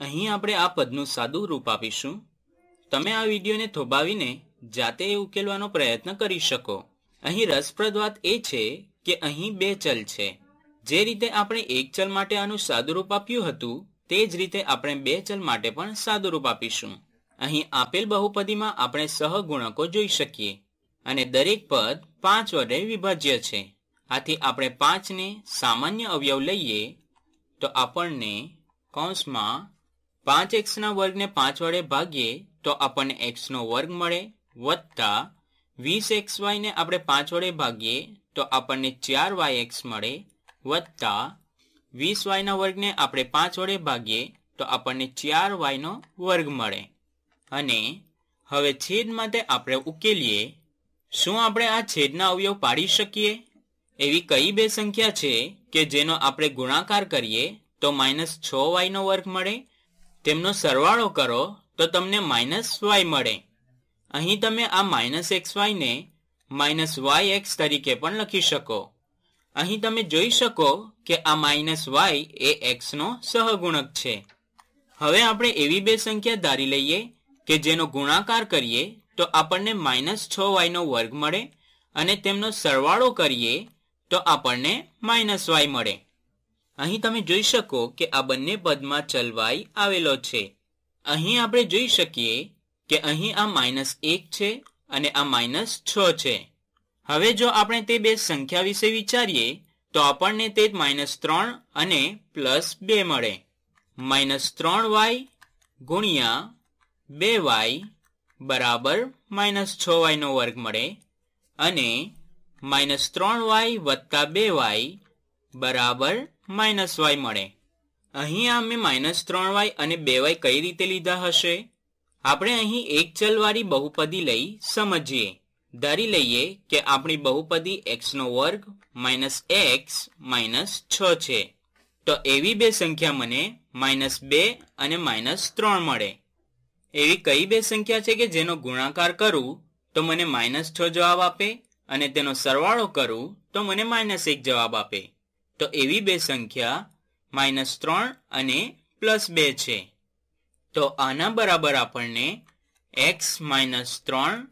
અહીં આપણે આ પદનું સાદું રૂપ આપીશું. તમે આ વિડીયોને થોભાવીને જાતે ઉકેલવાનો પ્રયત્ન કરી શકો. અહીં રસપ્રદ વાત એ છે કે અહીં બે ચલ છે. જે રીતે આપણે એક ચલ માટે આનું સાદુરૂપ આપ્યું હતું, તે જ રીતે આપણે બે ચલ માટે પણ સાદુરૂપ આપીશું. અહીં આપેલ બહુપદીમાં આપણે સહગુણકો જોઈ શકીએ. અને દરેક પદ પાંચ વડે વિભાજ્ય છે. આથી આપણે પાંચને સામાન્ય અવયવ લઈએ તો આપણને કૌંસમાં પાંચ એક્સના વર્ગને પાંચ વડે ભાગીએ તો આપણને એક્સનો વર્ગ મળે વત્તા વીસ એક્સ વાયને આપણે પાંચ વડે ભાગીએ તો આપણને ચાર વાય એક્સ મળે વત્તા વીસ વાયના વર્ગને આપણે પાંચ વડે ભાગીએ તો આપણને ચાર વાયનો વર્ગ મળે. અને હવે છેદ માટે આપણે ઉકેલીએ. શું આપણે આ છેદના અવયવ પાડી શકીએ? એવી કઈ બે સંખ્યા છે કે જેનો આપણે ગુણાકાર કરીએ તો માઇનસ છ વાયનો વર્ગ મળે તેમનો સરવાળો કરો, તો તમને માઇનસ વાય મળે. અહીં તમે આ માઇનસ એક્સ વાયને માઇનસ વાય એક્સ તરીકે પણ લખી શકો. અહીં તમે જોઈ શકો કે આ માઇનસ વાય એ એક્સનો સહગુણક છે. હવે આપણે એવી બે સંખ્યા ધારી લઈએ કે જેનો ગુણાકાર કરીએ, તો આપણને માઇનસ છ વાયનો વર્ગ મળે અને તેમનો સરવાળો કરીએ, તો આપણને માઇનસ વાય મળે. અહીં તમે જોઈ શકો કે આ બંને પદમાં ચલવાઈ આવેલો છે. અહીં આપણે જોઈ શકીએ કે અહીં આ માઇનસ એક છે અને આ માઇનસ છ છે. હવે જો આપણે તે બે સંખ્યા વિશે વિચારીએ, તો આપણને તે માઇનસ ત્રણ અને પ્લસ બે મળે. માઇનસ ત્રણ વાય ગુણ્યા બે વાય બરાબર માઇનસ છ વાયનો વર્ગ મળે અને માઇનસ ત્રણ વાય વત્તા બે વાય બરાબર માઇનસ વાય મળે. અહીં અમે માઇનસ ત્રણ વાય અને બે વાય કઈ રીતે લીધા હશે? આપણે અહીં એક ચલવાળી બહુપદી લઈ સમજીએ. ધારી લઈએ કે આપણી બહુપદી એક્સનો વર્ગ માઇનસ એક્સ માઇનસ છ છે. તો એવી બે સંખ્યા મને માઇનસ બે અને માઇનસ ત્રણ મળે. એવી કઈ બે સંખ્યા છે કે જેનો ગુણાકાર કરું તો મને માઇનસ છ જવાબ આપે અને તેનો સરવાળો કરું તો મને માઇનસ એક જવાબ આપે. તો એવી બે સંખ્યા માઇનસ ત્રણ અને પ્લસ બે છે. તો આના બરાબર આપણને એક્સ માઇનસ ત્રણ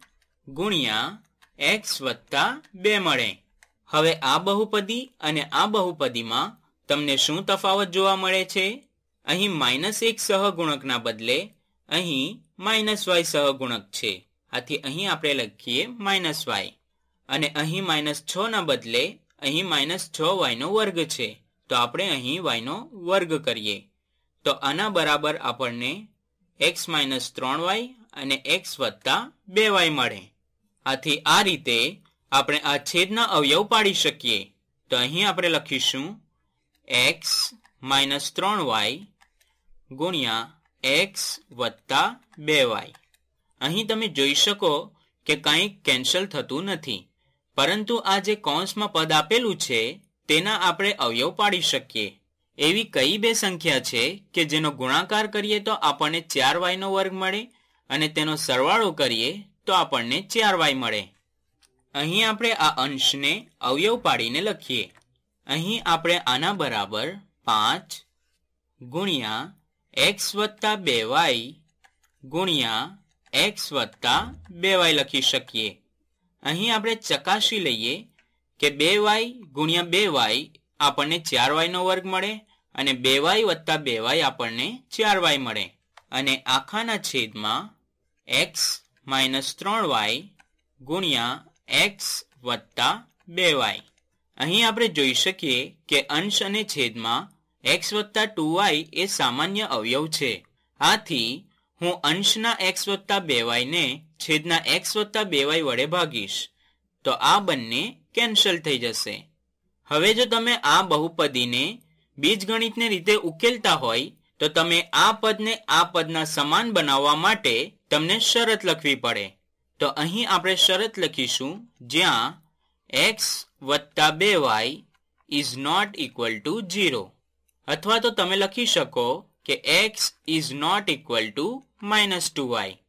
ગુણ્યા એક્સ વત્તા બે મળે. હવે આ બહુપદી અને આ બહુપદીમાં તમને શું તફાવત જોવા મળે છે? અહીં માઇનસ એક સહગુણકના બદલે અહીં માઇનસ વાય સહગુણક છે. આથી અહીં આપણે લખીએ માઇનસ વાય. અને અહીં માઇનસ છ ના બદલે અહીં માઇનસ છ વાયનો વર્ગ છે. તો આપણે અહીં વાયનો વર્ગ કરીએ. તો આના બરાબર આપણને એક્સ માઇનસ ત્રણ વાય અને એક્સ વત્તા બે વાય મળે. આથી આ રીતે આપણે આ છેદના અવયવ પાડી શકીએ. તો અહીં આપણે લખીશું એક્સ માઇનસ ત્રણ વાય ગુણ્યા એક્સ વત્તા બે વાય. અહીં તમે જોઈ શકો કે કંઈ કેન્સલ થતું નથી. પરંતુ આ જે કૌંસમાં પદ આપેલું છે, તેના આપણે અવયવ પાડી શકીએ. એવી કઈ બે સંખ્યા છે કે જેનો ગુણાકાર કરીએ તો આપણને ચાર વાયનો વર્ગ મળે અને તેનો સરવાળો કરીએ તો આપણને ચાર વાય મળે. અહીં આપણે આ અંશને અવયવ પાડીને લખીએ. અહીં આપણે આના બરાબર પાંચ ગુણ્યા એક્સ વત્તા બે વાય ગુણ્યા એક્સ વત્તા બે વાય લખી શકીએ. અહીં આપણે ચકાસી લઈએ કે બે વાય ગુણ્યા બે વાય આપણને ચાર વાયનો વર્ગ મળે અને બે વાય વત્તા બે વાય આપણને ચાર વાય મળે. અને આખાના છેદમાં એક્સ માઇનસ ત્રણ વાય ગુણ્યા એક્સ વત્તા બે વાય. અહીં આપણે જોઈ શકીએ કે અંશ અને છેદમાં એક્સ વત્તા ટુ વાય એ સામાન્ય અવયવ છે. આથી હું અંશના એક્સ વત્તા બે વાયને છેદના એક્સ વત્તા બે વાય વડે ભાગીશ. તો આ બંને કેન્સલ થઈ જશે. હવે જો તમે આ બહુપદીને બીજગણિતને રીતે ઉકેલતા હોય, તો તમે આ પદને આ પદના સમાન બનાવવા માટે તમને શરત લખવી પડે. તો અહીં આપણે શરત લખીશું, જ્યાં એક્સ વત્તા બે y is not equal to zero. અથવા તો તમે લખી શકો કે x is not equal to minus two y.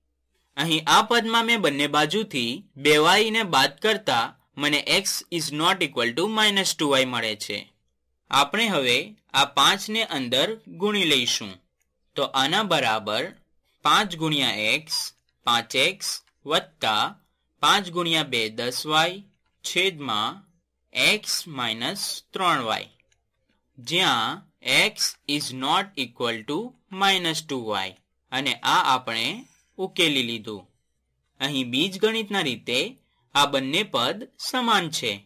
અહીં આ પદમાં મેં બંને બાજુથી બે વાયને બાદ કરતા મને x is not equal to minus two y મળે છે. આપણે હવે આ પાંચને અંદર ગુણી લઈશું. તો આના બરાબર પાંચ ગુણ્યા એક્સ પાંચ એક્સ વત્તા પાંચ ગુણ્યા બે દસ વાય છેદમાં એક્સ માઇનસ ત્રણ વાય. જ્યાં x is not equal to minus two y. અને આ આપણે ઉકેલી લીધું. અહીં બીજગણિતના રીતે આ બંને પદ સમાન છે.